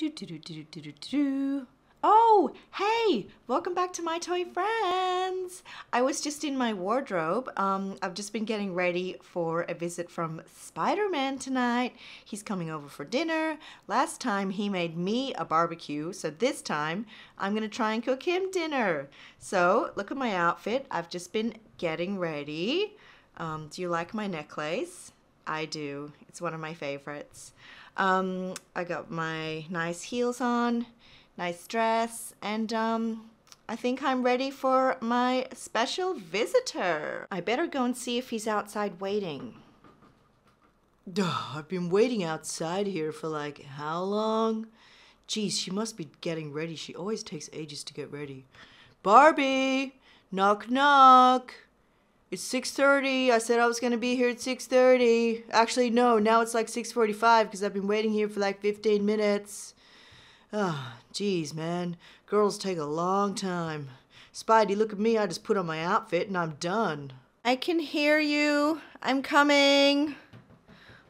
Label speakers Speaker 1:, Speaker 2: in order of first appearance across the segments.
Speaker 1: Do, do, do, do, do, do, do. Oh, hey, welcome back to my toy friends. I was just in my wardrobe. Um, I've just been getting ready for a visit from Spider Man tonight. He's coming over for dinner. Last time he made me a barbecue, so this time I'm gonna try and cook him dinner. So, look at my outfit. I've just been getting ready. Um, do you like my necklace? I do. It's one of my favorites. Um, I got my nice heels on, nice dress, and um, I think I'm ready for my special visitor. I better go and see if he's outside waiting. Duh, I've been waiting outside here for like how long? Geez, she must be getting ready. She always takes ages to get ready. Barbie, knock knock. It's 6:30. I said I was going to be here at 6:30. Actually, no, now it's like 6:45 because I've been waiting here for like 15 minutes. Ah, oh, geez, man. Girls take a long time. Spidey, look at me. I just put on my outfit and I'm done. I can hear you. I'm coming.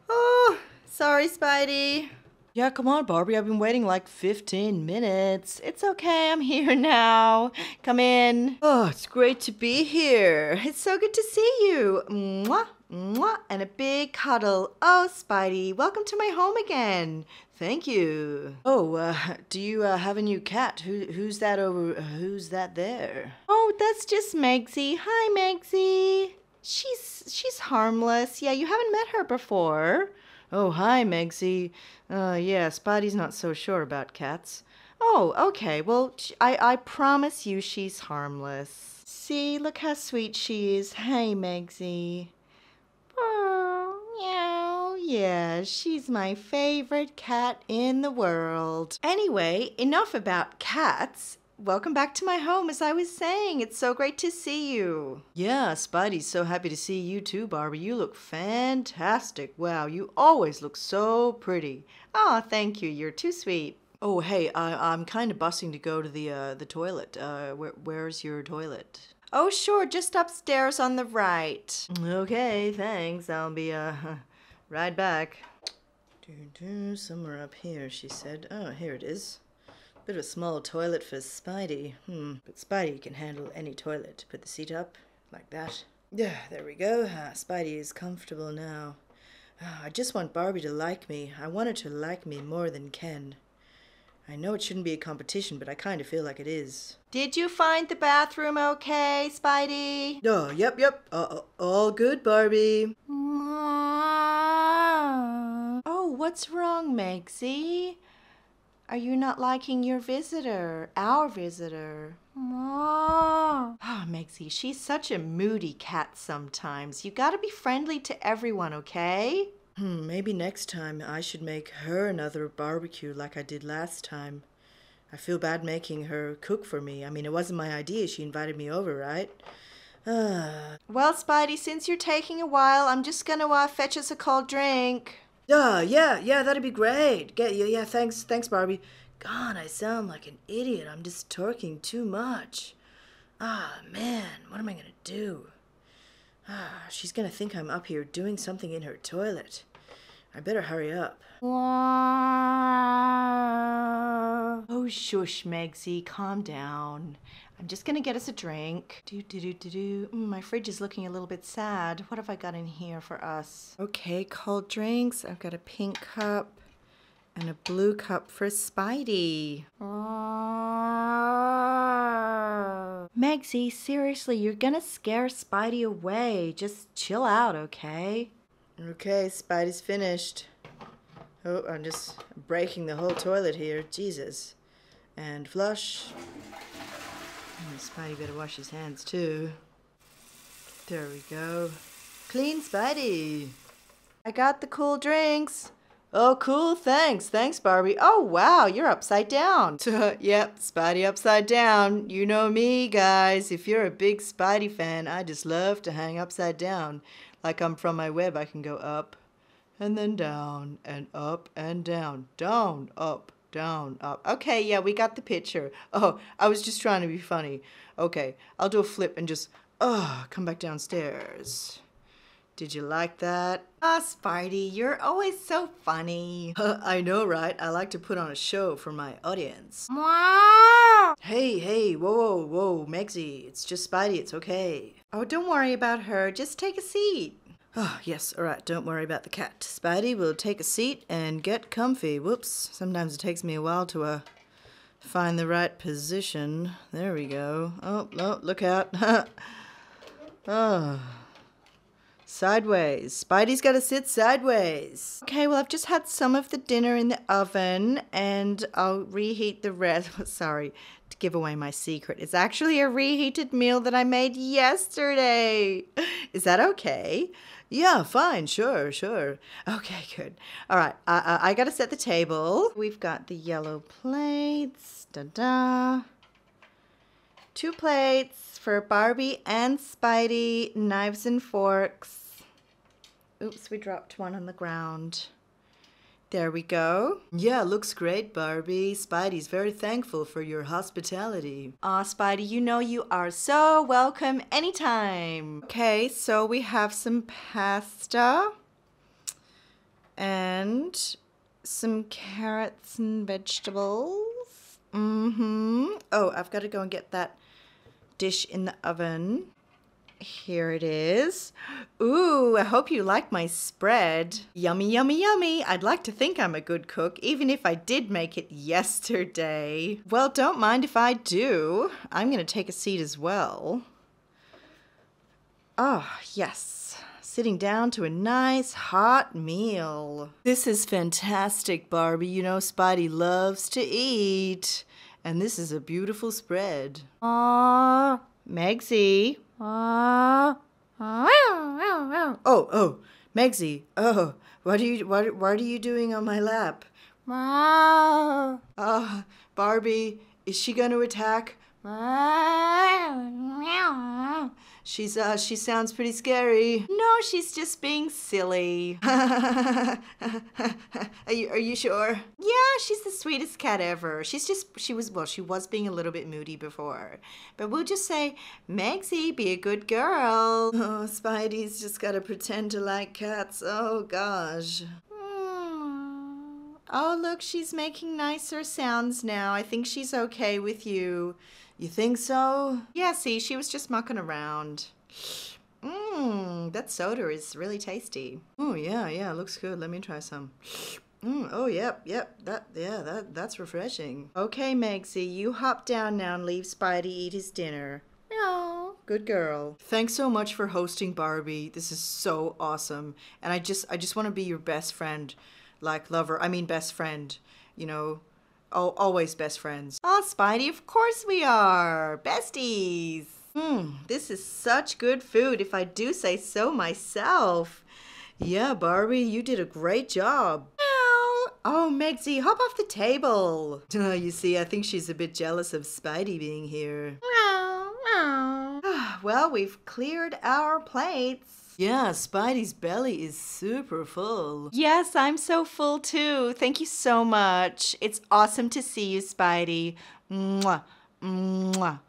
Speaker 1: Oh, sorry, Spidey. Yeah, come on, Barbie. I've been waiting like 15 minutes. It's okay. I'm here now. Come in. Oh, it's great to be here. It's so good to see you. Mwah, mwah, and a big cuddle. Oh, Spidey, welcome to my home again. Thank you. Oh, uh, do you uh, have a new cat? Who, who's that over? Uh, who's that there? Oh, that's just Megsy. Hi, Megsy. She's she's harmless. Yeah, you haven't met her before. Oh, hi, Megsy. Uh, yeah, Spidey's not so sure about cats. Oh, okay. Well, I, I promise you she's harmless. See, look how sweet she is. Hey, Megsy. Oh, meow. Yeah, she's my favorite cat in the world. Anyway, enough about cats. Welcome back to my home, as I was saying. It's so great to see you. Yeah, Spidey's so happy to see you too, Barbie. You look fantastic. Wow, you always look so pretty. Oh, thank you. You're too sweet. Oh, hey, I, I'm kind of busting to go to the uh, the toilet. Uh, where, where's your toilet? Oh, sure, just upstairs on the right. Okay, thanks. I'll be uh, right back. Somewhere up here, she said. Oh, here it is. Bit of a small toilet for Spidey. Hmm. But Spidey can handle any toilet. Put the seat up, like that. Yeah, there we go. Ah, Spidey is comfortable now. Ah, I just want Barbie to like me. I want her to like me more than Ken. I know it shouldn't be a competition, but I kind of feel like it is. Did you find the bathroom okay, Spidey? Oh, yep, yep. Uh, all good, Barbie. Oh, what's wrong, Megsy? Are you not liking your visitor, our visitor? Ah, oh, Megsy, she's such a moody cat sometimes. You gotta be friendly to everyone, okay? Hmm, maybe next time I should make her another barbecue like I did last time. I feel bad making her cook for me. I mean, it wasn't my idea. She invited me over, right? Well, Spidey, since you're taking a while, I'm just gonna uh, fetch us a cold drink. Yeah, yeah, yeah, that'd be great. Get yeah, yeah, thanks, thanks, Barbie. God, I sound like an idiot. I'm just talking too much. Ah, man, what am I gonna do? Ah, she's gonna think I'm up here doing something in her toilet. I better hurry up. Oh, shush, Megsy, calm down. I'm just gonna get us a drink. Do do do do do. Mm, my fridge is looking a little bit sad. What have I got in here for us? Okay, cold drinks. I've got a pink cup and a blue cup for Spidey. Megsy, seriously, you're gonna scare Spidey away. Just chill out, okay? Okay, Spidey's finished. Oh, I'm just breaking the whole toilet here. Jesus. And flush. And Spidey better wash his hands too. There we go. Clean Spidey. I got the cool drinks. Oh, cool. Thanks. Thanks, Barbie. Oh, wow. You're upside down. yep, Spidey upside down. You know me, guys. If you're a big Spidey fan, I just love to hang upside down. Like I'm from my web, I can go up and then down and up and down. Down, up, down, up. Okay, yeah, we got the picture. Oh, I was just trying to be funny. Okay, I'll do a flip and just, oh, come back downstairs. Did you like that? Ah, Spidey, you're always so funny. I know, right? I like to put on a show for my audience. Hey, hey, whoa, whoa, whoa, Megsy, it's just Spidey, it's okay. Oh, don't worry about her, just take a seat. Oh, yes, all right, don't worry about the cat. Spidey will take a seat and get comfy. Whoops, sometimes it takes me a while to, uh, find the right position. There we go. Oh, no, look out. oh. Sideways. Spidey's got to sit sideways. Okay, well, I've just had some of the dinner in the oven and I'll reheat the rest. Sorry to give away my secret. It's actually a reheated meal that I made yesterday. Is that okay? Yeah, fine, sure, sure. Okay, good. All right, I, I, I got to set the table. We've got the yellow plates. Da da. Two plates for Barbie and Spidey, knives and forks. Oops, we dropped one on the ground. There we go. Yeah, looks great, Barbie. Spidey's very thankful for your hospitality. Aw, Spidey, you know you are so welcome anytime. Okay, so we have some pasta and some carrots and vegetables. Mm-hmm. Oh, I've got to go and get that dish in the oven. Here it is. Ooh, I hope you like my spread. Yummy, yummy, yummy. I'd like to think I'm a good cook, even if I did make it yesterday. Well, don't mind if I do. I'm going to take a seat as well. Ah, oh, yes. Sitting down to a nice hot meal. This is fantastic, Barbie. You know Spidey loves to eat. And this is a beautiful spread. Ah, Megsy, oh, oh, Megsy. Oh, what are you what what are you doing on my lap? Uh, Barbie, is she going to attack? She's uh she sounds pretty scary. No, she's just being silly. are you are you sure? Yeah, she's the sweetest cat ever. She's just she was well, she was being a little bit moody before. But we'll just say, Megsy, be a good girl. Oh, Spidey's just gotta pretend to like cats. Oh gosh. Hmm. Oh, look, she's making nicer sounds now. I think she's okay with you. You think so? Yeah, see, she was just mucking around. Mmm, that soda is really tasty. Oh, yeah, yeah, looks good. Let me try some. Mm, oh, yep, yep, that, yeah, that, that's refreshing. Okay, Megsy, you hop down now and leave Spidey eat his dinner. No. Good girl. Thanks so much for hosting Barbie. This is so awesome. And I just I just want to be your best friend, like lover. I mean best friend. You know, Oh, always best friends. Oh, Spidey, of course we are. Besties. Hmm, this is such good food if I do say so myself. Yeah, Barbie, you did a great job. Oh, Megsy, hop off the table. Uh, you see, I think she's a bit jealous of Spidey being here. well, we've cleared our plates. Yeah, Spidey's belly is super full. Yes, I'm so full too. Thank you so much. It's awesome to see you, Spidey. Mwah. Mwah.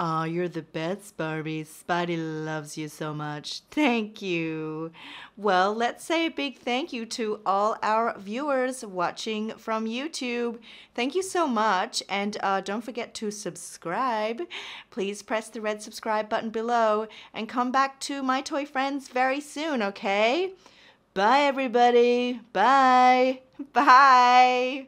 Speaker 1: Oh, you're the best, Barbie. Spidey loves you so much. Thank you. Well, let's say a big thank you to all our viewers watching from YouTube. Thank you so much. And uh, don't forget to subscribe. Please press the red subscribe button below and come back to My Toy Friends very soon, okay? Bye, everybody. Bye. Bye.